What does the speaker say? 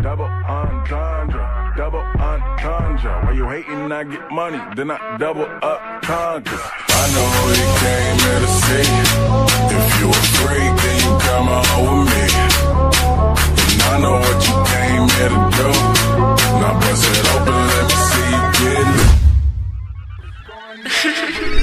Double entendre, double entendre. Why you hating? I get money, then I double up congas. I know you came here to see. If you afraid, then you come on with me. And I know what you came here to do. Now bust it open, let me see you get it.